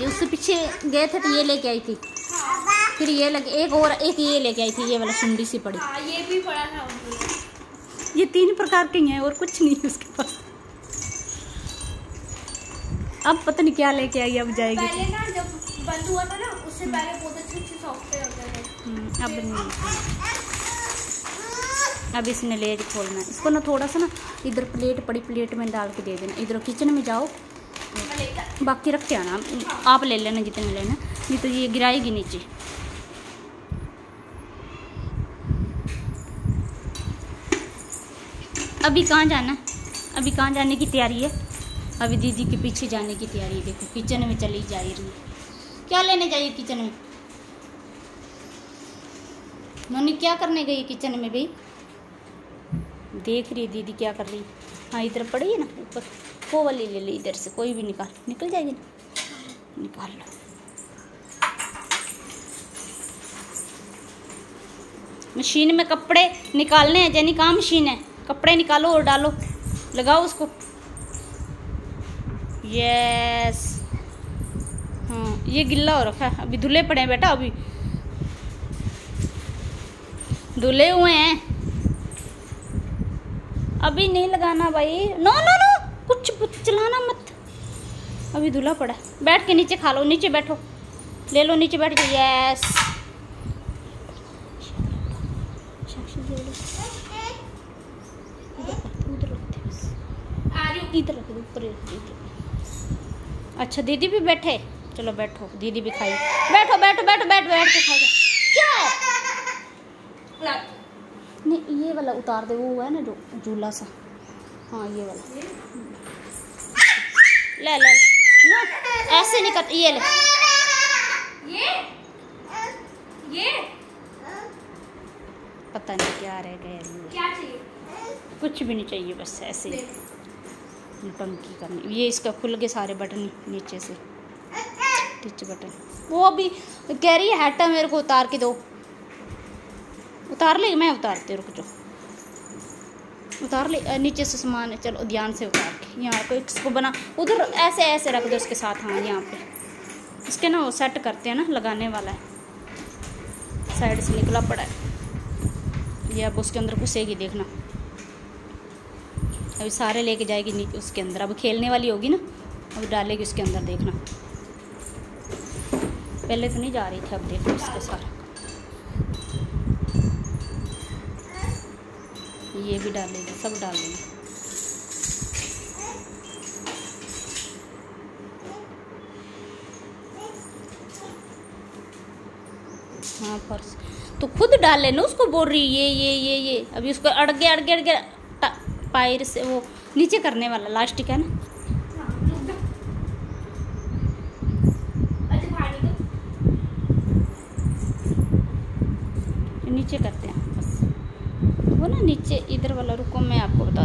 उससे पीछे गए थे तो ये लेके आई थी। फिर ये लगे एक और एक ये लेके आई थी ये वाला सुंडी सी पड़ी। हाँ ये भी पड़ा था उनको। ये तीन प्रकार के ही हैं और कुछ नहीं है उसके पास। अब पता नहीं क्या लेके आई अब जाएगी। पहले ना जब बंद हुआ था ना उससे पहले बहुत अच्छे अच्छे सॉफ्टवेयर होते थे। हम्म, अब नहीं। अब इसने लेज खोलना है। इसको ना थोड़ा सा ना इधर प्लेट पड़ी प्लेट में डाल के दे देना। इधर किचन में जाओ बाकी रख के आना आप ले लेना जितने लेना। नहीं तो ये गिराएगी नीचे। अभी कहाँ जाना? अभी कहाँ जाने की तैयारी है? अभी दीदी के पीछे जाने की तैयारी है। देखो, किचन में चली जा रही है। क्या लेने जाइए किचन में? नोनी, क्या करने गई किचन में भाई? देख रही है दीदी क्या कर रही है। हाँ इधर पड़ी है ना, ऊपर। वो वाली ले, ली इधर से, कोई भी निकाल। निकल जाएगी ना? निकाल लो। मशीन में कपड़े निकालने हैं, जैनी कहाँ मशीन है? कपड़े निकालो और डालो। लगाओ उसको। यस। हाँ ये गिल्ला हो रखा है। अभी धुले पड़े हैं बेटा, अभी। धुले हुए हैं। अभी नहीं लगाना भाई। नो नो नो कुछ चलाना मत। अभी धुला पड़ा बैठ के नीचे खा लो। नीचे बैठो। ले लो, नीचे बैठ के। यस इधर रख दो। ऊपर अच्छा दीदी भी बैठे? चलो बैठो। दीदी भी खाई। बैठो बैठो बैठो, बैठ बैठ के खाओ। क्या। नहीं ये वाला उतार दे वो है ना जो झूला सा। हाँ ये वाला। ले ले ले। ना ऐसे नहीं कर ये ले। ये? ये? पता नहीं क्या रह गया क्या चाहिए? कुछ भी नहीं चाहिए बस ऐसे ही। टंकी करनी। ये इसका खुल गए सारे बटन नीचे से। नीचे बटन। वो अभी कह रही है हैटा मेरे को उतार के दो। उतार ले, मैं उतारती रुक जाओ। उतार ले नीचे से सामान, चलो, ध्यान से उतार के, यहाँ को इसको बना, उधर ऐसे ऐसे रख दो इसके साथ हाँ यहाँ पे। इसके ना वो सेट करते हैं ना, लगाने वाला है। साइड से निकला पड़ा है। ये अब उसके अंदर घुसेगी, देखना। अभी सारे लेके जाएगी नीचे, उसके अंदर। अब खेलने वाली होगी ना, अब डालेगी उसके अंदर, देखना। पहले तो नहीं जा रही थी, अब देखो उसके सारा ये भी डालेगी, सब डालेगी। हाँ फर्श तो खुद डाल लेना उसको बोल रही, ये ये ये ये। अभी उसको अड़गे अड़गे अड़गे पायर से वो नीचे करने वाला लास्टिक है ना। नीचे करते हैं। वो ना नीचे इधर वाला रुको मैं आपको बता